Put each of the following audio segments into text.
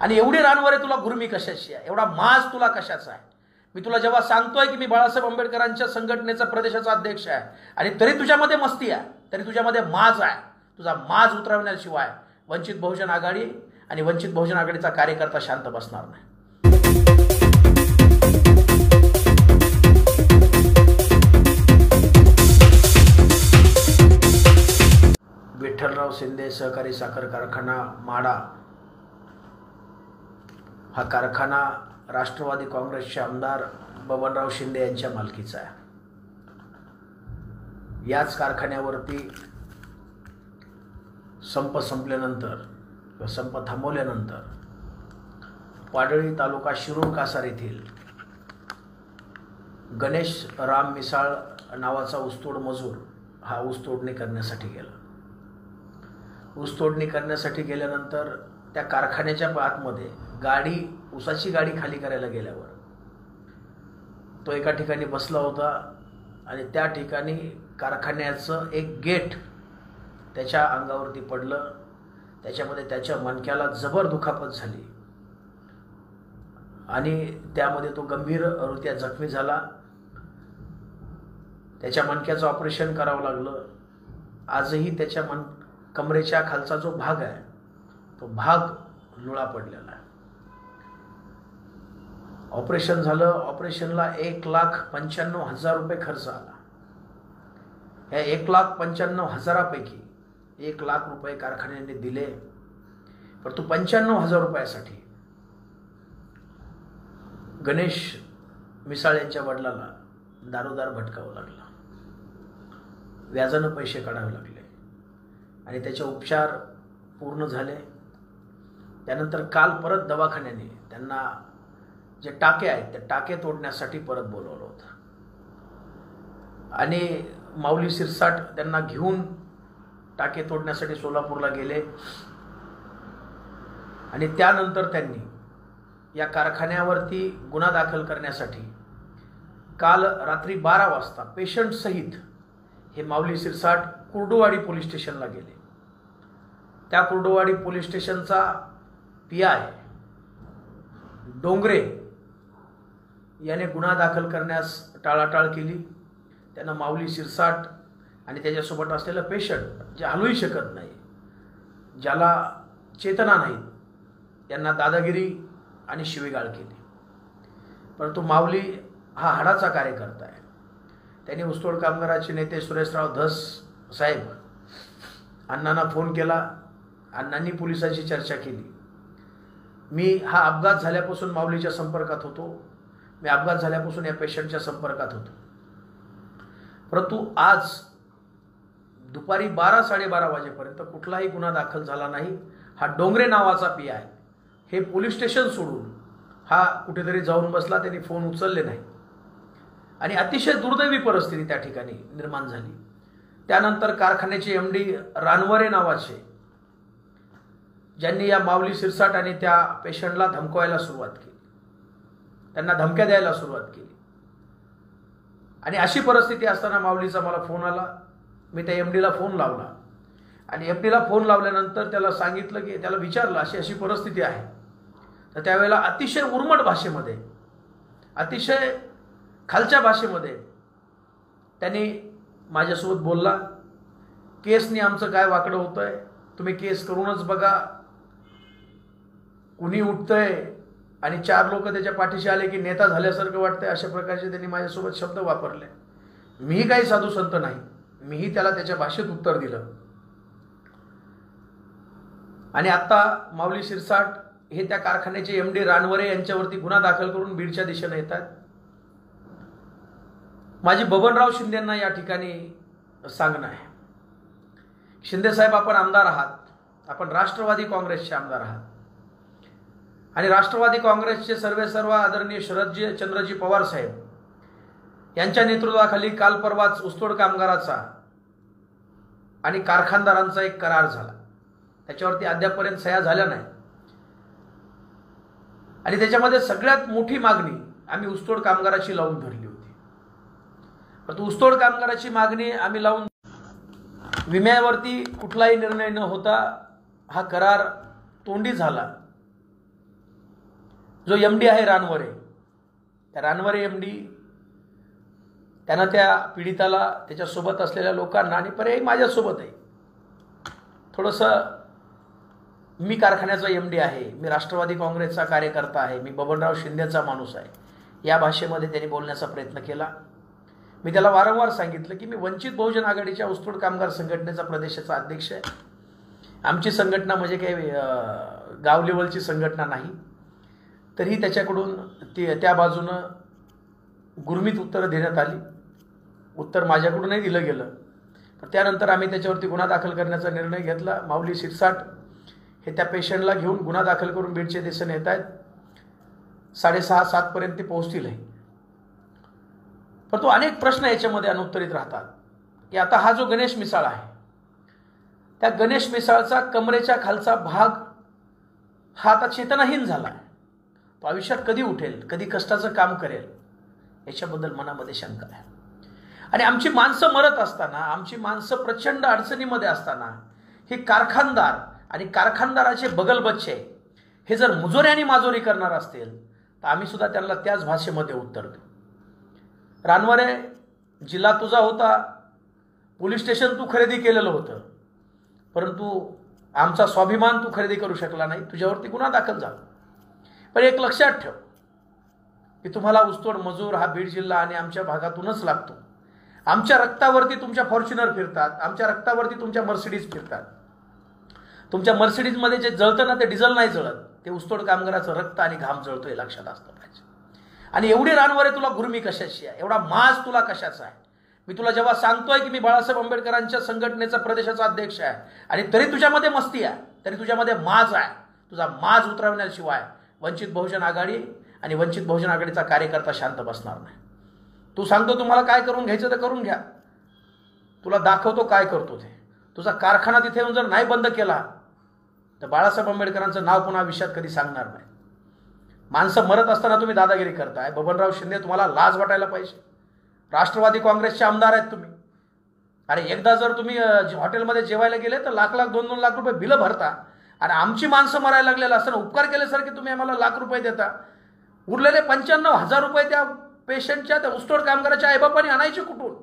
आणि एवढी रानवरे तुला गुरमी कशाची आहे? एवढा माज तुला कशाचा आहे? मी तुला जेव्हा सांगतोय की मी बाळासाहेब आंबेडकरांच्या संघटनेचा प्रदेशाचा अध्यक्ष आहे आणि तरी तुझ्यामध्ये मस्ती आहे तरी तुझ्यामध्ये माज आहे तुझा माज उतरवण्याशिवाय वंचित बहुजन आघाडी आणि वंचित बहुजन आघाडीचा कार्यकर्ता शांत बसणार नाही. विठ्ठलराव शिंदे सहकारी साखर कारखाना माडा हा कारखाना राष्ट्रवादी काँग्रेसचे आमदार बबनराव शिंदे यांच्या मालकीचा आहे. याच कारखान्यावरती संप संपल्यानंतर किंवा संप थांबवल्यानंतर पाडळी तालुका शिरूर कासार येथील गणेश राम मिसाळ नावाचा ऊसतोड मजूर हा ऊसतोडणी करण्यासाठी गेला. ऊसतोडणी करण्यासाठी गेल्यानंतर त्या कारखान्याच्या आतमध्ये गाडी ऊसाची गाडी खाली करायला गेल्यावर तो एका ठिकाणी बसला होता आणि त्या ठिकाणी कारखान्याचं एक गेट त्याच्या अंगावरती पडलं. त्याच्यामध्ये त्याच्या मणक्याला जबर दुखापत झाली. आणि त्यामध्ये तो गंभीररित्या जखमी झाला. त्याच्या मणक्याचं ऑपरेशन करावं लागलं. आजही त्याच्या मन कमरेच्या खालचा जो भाग आहे तो भाग लुळा पडलेला आहे. ऑपरेशन झालं ऑपरेशनला एक लाख पंच्याण्णव हजार रुपये खर्च आला. या एक लाख पंच्याण्णव हजारापैकी एक लाख रुपये कारखान्याने दिले. परंतु पंच्याण्णव हजार रुपयासाठी गणेश मिसाळ यांच्या वडिलाला दारोदार भटकावं लागलं. व्याजानं पैसे काढावे लागले. आणि त्याचे उपचार पूर्ण झाले. त्यानंतर काल परत दवाखान्याने त्यांना जे टाके आहेत ते टाके तोडण्यासाठी परत बोलवलं होतं. आणि माऊली सिरसाट त्यांना घेऊन टाके तोडण्यासाठी सोलापूरला गेले. आणि त्यानंतर त्यांनी या कारखान्यावरती गुन्हा दाखल करण्यासाठी काल रात्री बारा वाजता पेशंटसहित हे माऊली सिरसाट कुर्डुवाडी पोलीस स्टेशनला गेले. त्या कुर्डुवाडी पोलीस स्टेशनचा पी आय डोंगरे याने गुन्हा दाखल करण्यास टाळाटाळ केली. त्यांना माऊली शिरसाट आणि त्याच्यासोबत असलेलं पेशंट जे हलूही शकत नाही ज्याला चेतना नाही यांना दादागिरी आणि शिवेगाळ केली. परंतु माऊली हा हाडाचा कार्यकर्ता आहे. त्यांनी ऊसतोड कामगाराचे नेते सुरेशराव धस साहेब अण्णांना फोन केला. अण्णांनी पोलिसांशी चर्चा केली. मी हा अपघात झाल्यापासून माऊलीच्या संपर्कात होतो. मी अपघात झाल्यापासून या पेशंटच्या संपर्कात होतो. परंतु आज दुपारी बारा साडेबारा वाजेपर्यंत कुठलाही गुन्हा दाखल झाला नाही. हा डोंगरे नावाचा पी आहे हे पोलीस स्टेशन सोडून हा कुठेतरी जाऊन बसला त्यांनी फोन उचलले नाही. आणि अतिशय दुर्दैवी परिस्थिती त्या ठिकाणी निर्माण झाली. त्यानंतर कारखान्याचे एम डी रानवरे नावाचे ज्यांनी या माऊली सिरसाट आणि त्या पेशंटला धमकवायला सुरुवात केली. त्यांना धमक्या द्यायला सुरुवात केली. आणि अशी परिस्थिती असताना माऊलीचा मला फोन आला. मी त्या एम डीला फोन लावला. आणि एम डीला फोन लावल्यानंतर त्याला सांगितलं की त्याला विचारलं अशी अशी परिस्थिती आहे. तर त्यावेळेला अतिशय उर्मट भाषेमध्ये अतिशय खालच्या भाषेमध्ये त्यांनी माझ्यासोबत बोलला. केसनी आमचं काय वाकडं होतं आहे तुम्ही केस करूनच बघा. कुणी उठतंय आणि चार लोक त्याच्या पाठीशी आले की नेता झाल्यासारखं वाटतंय अशा प्रकारचे त्यांनी माझ्यासोबत शब्द वापरले. मीही काही साधू संत नाही. मीही त्याला त्याच्या भाषेत उत्तर दिलं. आणि आत्ता माऊली शिरसाट हे त्या कारखान्याचे एम डी रानवरे यांच्यावरती गुन्हा दाखल करून बीडच्या दिशेने येतात. माझी बबनराव शिंदेंना या ठिकाणी सांगणं आहे. शिंदेसाहेब आपण आमदार आहात. आपण राष्ट्रवादी काँग्रेसचे आमदार आहात. आणि राष्ट्रवादी काँग्रेसचे सर्वे सर्व आदरणीय शरदजी चंद्रजी पवार साहेब यांच्या नेतृत्वाखाली काल परवाच ऊसतोड कामगाराचा आणि कारखानदारांचा एक करार झाला. त्याच्यावरती अद्यापपर्यंत सह्या झाल्या नाही. आणि त्याच्यामध्ये सगळ्यात मोठी मागणी आम्ही ऊसतोड कामगाराची लावून धरली होती. परंतु ऊसतोड कामगाराची मागणी आम्ही लावून विम्यावरती कुठलाही निर्णय न होता हा करार तोंडी झाला. जो एम डी आहे रानवरे. त्या रानवरे एम डी त्यानं त्या पीडिताला त्याच्यासोबत असलेल्या लोकांना आणि पर्यायी माझ्यासोबत आहे. थोडंसं मी कारखान्याचा एम डी आहे मी राष्ट्रवादी काँग्रेसचा कार्यकर्ता आहे मी बबनराव शिंदेचा माणूस आहे. या भाषेमध्ये त्यांनी बोलण्याचा प्रयत्न केला. मी त्याला वारंवार सांगितलं की मी वंचित बहुजन आघाडीच्या ऊसतोड कामगार संघटनेचा प्रदेशाचा अध्यक्ष आहे. आमची संघटना म्हणजे काही गाव लेवलची संघटना नाही. तरीही त्याच्याकडून ते त्या बाजूनं गुरमीत उत्तरं देण्यात आली. उत्तर माझ्याकडूनही दिलं गेलं. पण त्यानंतर आम्ही त्याच्यावरती गुन्हा दाखल करण्याचा निर्णय घेतला. माऊली शिरसाट हे त्या पेशंटला घेऊन गुन्हा दाखल करून बीडचे दिसून येत आहेत. साडेसहा सातपर्यंत ते पोहोचतील आहे परंतु अनेक प्रश्न याच्यामध्ये अनुत्तरित राहतात. की आता हा जो गणेश मिसाळ आहे त्या गणेश मिसाळचा कमरेच्या खालचा भाग हा आता चेतनाहीन झाला आहे. तो आयुष्यात कधी उठेल कधी कष्टाचं काम करेल याच्याबद्दल मनामध्ये शंका आहे. आणि आमची माणसं मरत असताना आमची माणसं प्रचंड अडचणीमध्ये असताना हे कारखानदार आणि कारखानदाराचे बगल बच्चे हे जर मुजोऱ्याने माजोरी करणार असतील तर आम्ही सुद्धा त्यांना त्याच भाषेमध्ये उत्तर देऊ. रानवरे जिल्हा तुझा होता पोलीस स्टेशन तू खरेदी केलेलं होतं परंतु आमचा स्वाभिमान तू खरेदी करू शकला नाही तुझ्यावरती गुन्हा दाखल झाला. पण एक लक्षात ठेव की तुम्हाला ऊसतोड मजूर हा बीड जिल्हा आणि आमच्या भागातूनच लागतो. आमच्या रक्तावरती तुमच्या फॉर्च्युनर फिरतात आमच्या रक्तावरती तुमच्या मर्सिडीज फिरतात. तुमच्या मर्सिडीजमध्ये जे जळतं ना ते डिझेल नाही जळत. ते ऊसतोड कामगाराचं रक्त आणि घाम जळतो हे लक्षात असलं पाहिजे. आणि एवढी रानवर तुला गुरमी कशाची आहे? एवढा माज तुला कशाचा आहे? मी तुला जेव्हा सांगतोय की मी बाळासाहेब आंबेडकरांच्या संघटनेचा प्रदेशाचा अध्यक्ष आहे आणि तरी तुझ्यामध्ये मस्ती आहे तरी तुझ्यामध्ये माज आहे तुझा माज उतरवण्याशिवाय वंचित बहुजन आघाडी आणि वंचित बहुजन आघाडीचा कार्यकर्ता शांत बसणार नाही. तू सांगतो तुम्हाला काय करून घ्यायचं तर करून घ्या. तुला दाखवतो काय करतो ते. तुझा कारखाना तिथे येऊन जर नाही बंद केला तर बाळासाहेब आंबेडकरांचं नाव पुन्हा आयुष्यात कधी सांगणार नाही. माणसं मरत असताना तुम्ही दादागिरी करताय. बबनराव शिंदे तुम्हाला लाज वाटायला पाहिजे. राष्ट्रवादी काँग्रेसचे आमदार आहेत तुम्ही. अरे एकदा जर तुम्ही जे- हॉटेलमध्ये जेवायला गेले तर लाख लाख दोन दोन लाख रुपये बिलं भरता. आणि आमची माणसं मरायला लागलेलं असताना उपकार केल्यासारखे तुम्ही आम्हाला लाख रुपये देता. उरलेले पंच्याण्णव हजार रुपये त्या पेशंटच्या त्या उस्तोड कामगाराच्या आईबापाने आणायचे कुठून?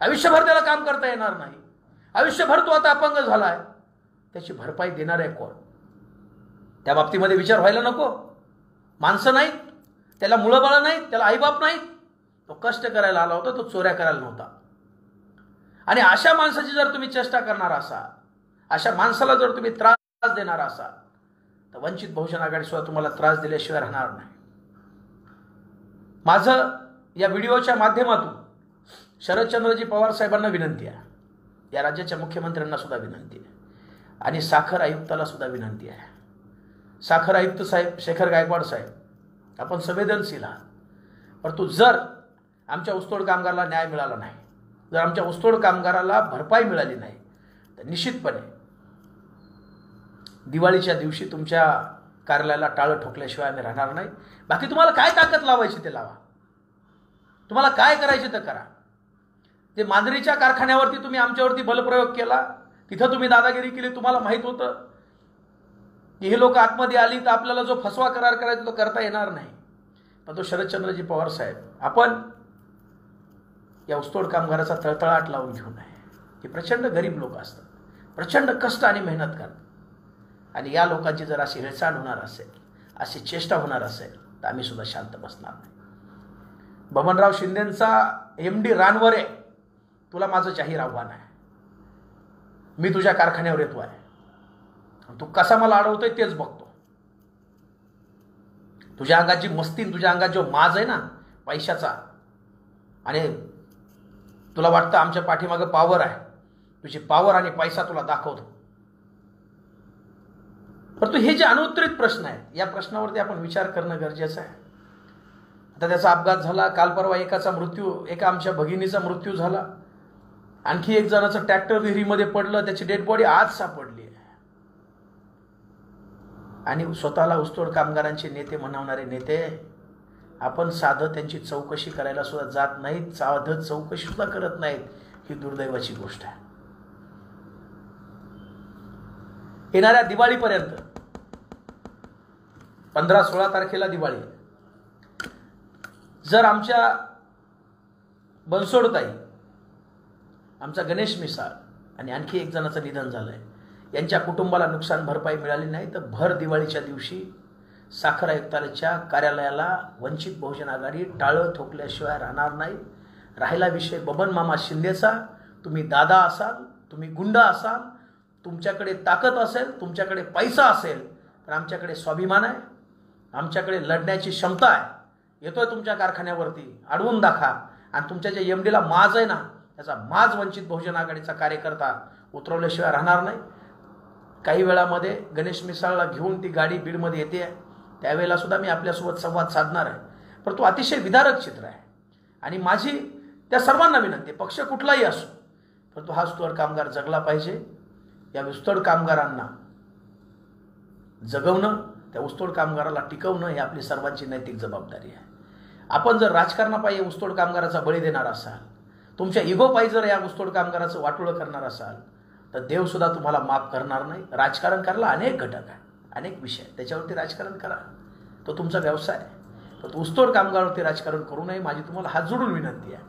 आयुष्यभर त्याला काम करता येणार नाही. आयुष्यभर तो आता अपंग झालाय. त्याची भरपाई देणार आहे कोण? त्या बाबतीमध्ये विचार व्हायला नको. माणसं नाहीत. त्याला मुळंबाळं नाहीत त्याला आईबाप नाहीत. तो कष्ट करायला आला होता तो चोऱ्या करायला नव्हता. आणि अशा माणसाची जर तुम्ही चेष्टा करणार असाल अशा माणसाला जर तुम्ही त्रास देणार असाल तर वंचित बहुजन आघाडी सुद्धा तुम्हाला त्रास दिल्याशिवाय राहणार नाही. माझं या व्हिडिओच्या माध्यमातून शरदचंद्रजी पवार साहेबांना विनंती आहे. या राज्याच्या मुख्यमंत्र्यांना सुद्धा विनंती आहे. आणि साखर आयुक्ताला सुद्धा विनंती आहे. साखर आयुक्त साहेब शेखर गायकवाड साहेब आपण संवेदनशील आहात. परंतु जर आमच्या ऊसतोड कामगाराला न्याय मिळाला नाही जर आमच्या ऊसतोड कामगाराला भरपाई मिळाली नाही तर निश्चितपणे दिवाळीच्या दिवशी तुमच्या कार्यालयाला टाळं ठोकल्याशिवाय आम्ही राहणार नाही. बाकी तुम्हाला काय ताकद लावायची ते लावा. तुम्हाला काय करायचे तर करा. ते मांजरीच्या कारखान्यावरती तुम्ही आमच्यावरती बलप्रयोग केला तिथं तुम्ही दादागिरी केली तुम्हाला माहीत होतं. की हे लोक आतमध्ये आली तर आपल्याला जो फसवा करार करायचा तो करता येणार नाही. पण तो शरदचंद्रजी पवार साहेब आपण या ऊसतोड कामगाराचा तळतळाट लावून घेऊ नये. हे प्रचंड गरीब लोक असतात. प्रचंड कष्ट आणि मेहनत करतात. आणि या लोकांची जर अशी हेळसांड होणार असेल अशी चेष्टा होणार असेल तर आम्ही सुद्धा शांत बसणार नाही. बबनराव शिंदेंचा एम डी रानवरे तुला माझं जाहीर आव्हान आहे. मी तुझ्या कारखान्यावर येतो आहे. तू कसा मला अडवतोय तेच बघतो. तुझ्या अंगात जी मस्ती तुझ्या अंगात जो माज आहे ना पैशाचा आणि तुला वाटतं आमच्या पाठीमागं पावर आहे. तुझी पावर आणि पैसा तुला दाखवतो. परंतु हे जे अनुत्तरित प्रश्न आहेत या प्रश्नावरती आपण विचार करणं गरजेचं आहे. आता त्याचा अपघात झाला काल परवा एकाचा मृत्यू एका आमच्या भगिनीचा मृत्यू झाला. आणखी एक जणाचं ट्रॅक्टर विहिरीमध्ये पडलं त्याची डेड बॉडी आज सापडली आहे. आणि स्वतःला उस्तोड कामगारांचे नेते म्हणवणारे नेते आपण साधं त्यांची चौकशी करायला सुद्धा जात नाहीत साधं चौकशी सुद्धा करत नाहीत ही दुर्दैवाची गोष्ट आहे. येणाऱ्या दिवाळीपर्यंत. पंधरा सोळा तारखेला दिवाळी जर आमच्या बनसोडताई आमचा गणेश मिसाळ आणि आणखी एक जणाचं निधन झालं आहे यांच्या कुटुंबाला नुकसान भरपाई मिळाली नाही तर भर दिवाळीच्या दिवशी साखर आयुक्तालयाच्या कार्यालयाला वंचित बहुजन आघाडी टाळं ठोकल्याशिवाय राहणार नाही. राहिला विषय बबन मामा शिंदेचा. तुम्ही दादा असाल तुम्ही गुंड असाल तुमच्याकडे ताकद असेल तुमच्याकडे पैसा असेल तर आमच्याकडे स्वाभिमान आहे. आमच्याकडे लढण्याची क्षमता आहे. येतोय तुमच्या कारखान्यावरती अडवून दाखा. आणि तुमच्या ज्या एम डीला माज आहे ना त्याचा माज वंचित बहुजन आघाडीचा कार्यकर्ता उतरवल्याशिवाय राहणार नाही. काही वेळामध्ये गणेश मिसाळला घेऊन ती गाडी बीडमध्ये येते. त्यावेळेला सुद्धा मी आपल्यासोबत संवाद साधणार आहे. परंतु अतिशय विदारक चित्र आहे. आणि माझी त्या सर्वांना विनंती पक्ष कुठलाही असो परंतु हा स्टोअर कामगार जगला पाहिजे. या विस्तोड कामगारांना जगवणं त्या ऊसतोड कामगाराला टिकवणं ही आपली सर्वांची नैतिक जबाबदारी आहे. आपण जर राजकारणापायी ऊसतोड कामगाराचा बळी देणार असाल तुमच्या इगोपायी जर या ऊसतोड कामगाराचं वाटोळं करणार असाल तर देवसुद्धा तुम्हाला माफ करणार नाही. राजकारण करायला अनेक घटक आहे अनेक विषय त्याच्यावरती राजकारण करा. तो तुमचा व्यवसाय आहे. तर ऊसतोड कामगारावरती राजकारण करू नये माझी तुम्हाला हात जोडून विनंती आहे.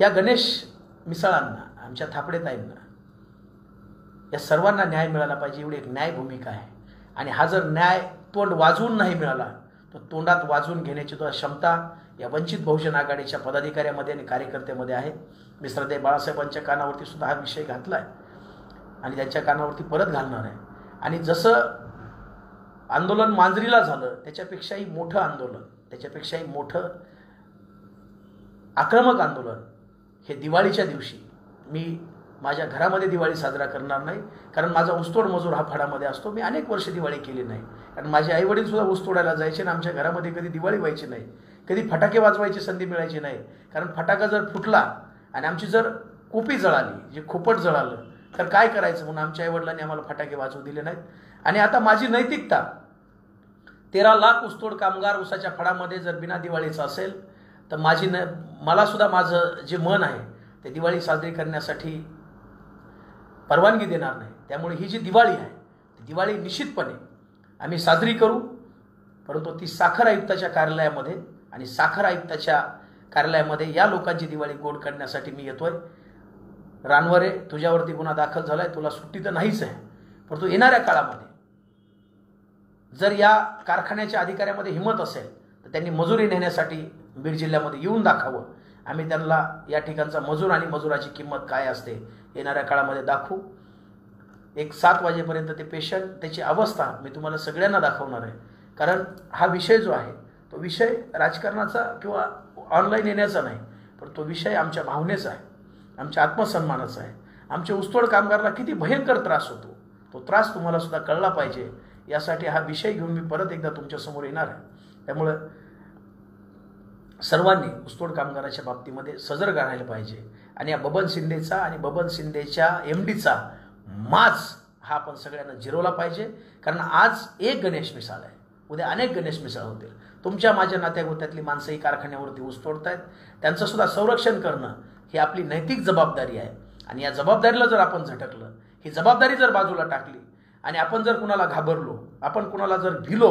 या गणेश मिसाळांना आमच्या थापडेताईंना या सर्वांना न्याय मिळाला पाहिजे एवढी एक न्याय भूमिका आहे. आणि हा जर न्याय तोंड वाजवून नाही मिळाला तर तोंडात वाजवून घेण्याची तो क्षमता या वंचित बहुजन आघाडीच्या पदाधिकाऱ्यामध्ये आणि कार्यकर्त्यामध्ये आहे. मी श्रद्धे बाळासाहेबांच्या कानावरती सुद्धा हा विषय घातला आहे आणि त्यांच्या कानावरती परत घालणार आहे. आणि जसं आंदोलन मांजरीला झालं त्याच्यापेक्षाही मोठं आंदोलन त्याच्यापेक्षाही मोठं आक्रमक आंदोलन हे दिवाळीच्या दिवशी मी माझ्या घरामध्ये दिवाळी साजरा करणार नाही कारण माझा ऊसतोड मजूर हा फडामध्ये असतो. मी अनेक वर्ष दिवाळी केली नाही. कारण माझे आईवडील सुद्धा ऊस तोडायला जायचे आणि आमच्या घरामध्ये कधी दिवाळी व्हायची नाही कधी फटाके वाजवायची संधी मिळायची नाही. कारण फटाका जर फुटला आणि आमची जर कोपी जळाली जे खोपट जळालं तर काय करायचं? म्हणून आमच्या आईवडिलांनी आम्हाला फटाके वाजवू दिले नाहीत. आणि आता माझी नैतिकता तेरा लाख ऊसतोड कामगार ऊसाच्या फडामध्ये जर बिना दिवाळीचं असेल तर माझी न मलासुद्धा माझं जे मन आहे ते दिवाळी साजरी करण्यासाठी परवानगी देणार नाही. त्यामुळे ही जी दिवाळी आहे ती दिवाळी निश्चितपणे आम्ही साजरी करू. परंतु ती साखर आयुक्ताच्या कार्यालयामध्ये आणि साखर आयुक्ताच्या कार्यालयामध्ये या लोकांची दिवाळी गोड करण्यासाठी मी येतोय. रानवरे तुझ्यावरती गुन्हा दाखल झालाय तुला सुट्टी तर नाहीच आहे. परंतु येणाऱ्या काळामध्ये जर या कारखान्याच्या अधिकाऱ्यामध्ये हिंमत असेल तर त्यांनी मजुरी नेण्यासाठी बीड जिल्ह्यामध्ये येऊन दाखावं. आम्ही त्यांना या ठिकाणचा मजूर आणि मजुराची किंमत काय असते येणाऱ्या काळामध्ये दाखवू. एक सात वाजेपर्यंत ते पेशंट त्याची अवस्था मी तुम्हाला सगळ्यांना दाखवणार आहे. कारण हा विषय जो आहे तो विषय राजकारणाचा किंवा ऑनलाईन येण्याचा नाही पण तो विषय आमच्या भावनेचा आहे. आमच्या आत्मसन्मानाचा आहे. आमच्या ऊसतोड कामगाराला किती भयंकर त्रास होतो तो त्रास तुम्हाला सुद्धा कळला पाहिजे. यासाठी हा विषय घेऊन मी परत एकदा तुमच्यासमोर येणार आहे. त्यामुळं सर्वांनी ऊसतोड कामगाराच्या बाबतीमध्ये सजग राहायला पाहिजे. आणि या बबन शिंदेचा आणि बबन शिंदेच्या एम डीचा माज हा आपण सगळ्यांना जिरवला पाहिजे. कारण आज एक गणेश मिसाळ आहे. उद्या अनेक गणेश मिसाळ होतील. तुमच्या माझ्या नात्यागोत्यातली माणसंही कारखान्यावरती ऊस तोडतायत त्यांचंसुद्धा संरक्षण करणं ही आपली नैतिक जबाबदारी आहे. आणि या जबाबदारीला जर आपण झटकलं ही जबाबदारी जर बाजूला टाकली आणि आपण जर कुणाला घाबरलो आपण कुणाला जर भिलो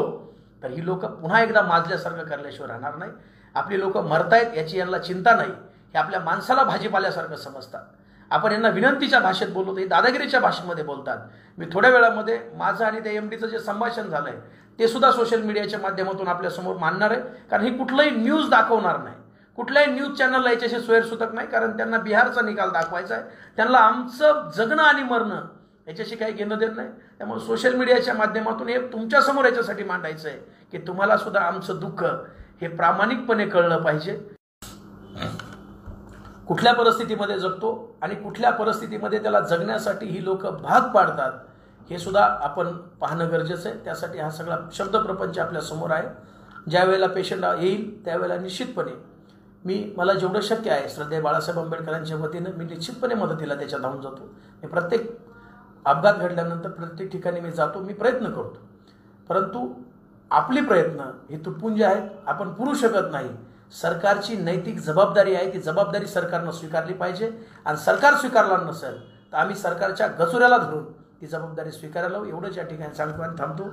तर ही लोकं पुन्हा एकदा माजल्यासारखं करल्याशिवाय राहणार नाही. आपली लोकं मरतायत याची यांना चिंता नाही. हे आपल्या माणसाला भाजीपाल्यासारखं समजतात. आपण यांना विनंतीच्या भाषेत बोलतो ते दादागिरीच्या भाषेमध्ये बोलतात. मी थोड्या वेळामध्ये माझं आणि त्या एम डीचं जे संभाषण झालं आहे ते सुद्धा सोशल मीडियाच्या माध्यमातून आपल्यासमोर मांडणार आहे. कारण ही कुठलंही न्यूज दाखवणार नाही. कुठल्याही न्यूज चॅनलला याच्याशी सोयरसुतक नाही कारण त्यांना बिहारचा निकाल दाखवायचा आहे. त्यांना आमचं जगणं आणि मरणं याच्याशी काही घेणं देत नाही. त्यामुळे सोशल मीडियाच्या माध्यमातून हे तुमच्यासमोर याच्यासाठी मांडायचं आहे की तुम्हाला सुद्धा आमचं दुःख हे प्रामाणिकपणे कळलं पाहिजे. कुठल्या परिस्थितीमध्ये जगतो आणि कुठल्या परिस्थितीमध्ये त्याला जगण्यासाठी ही लोक भाग पाडतात हे सुद्धा आपण पाहणं गरजेचं आहे. त्यासाठी हा सगळा शब्दप्रपंच आपल्यासमोर आहे. ज्या वेळेला पेशंट येईल त्यावेळेला निश्चितपणे मी मला जेवढं शक्य आहे श्रद्धे बाळासाहेब आंबेडकरांच्या वतीनं मी निश्चितपणे मदतीला त्याच्या धावून जातो. मी प्रत्येक अपघात घडल्यानंतर प्रत्येक ठिकाणी मी जातो मी प्रयत्न करतो. परंतु आपले प्रयत्न हे तुटपुंजे आहेत. आपण पुरू शकत नाही. सरकारची नैतिक जबाबदारी आहे ती जबाबदारी सरकारनं स्वीकारली पाहिजे. आणि सरकार स्वीकारला नसेल तर आम्ही सरकारच्या गचुऱ्याला धरून ती जबाबदारी स्वीकारायला एवढंच या ठिकाणी सांगतो आणि थांबतो.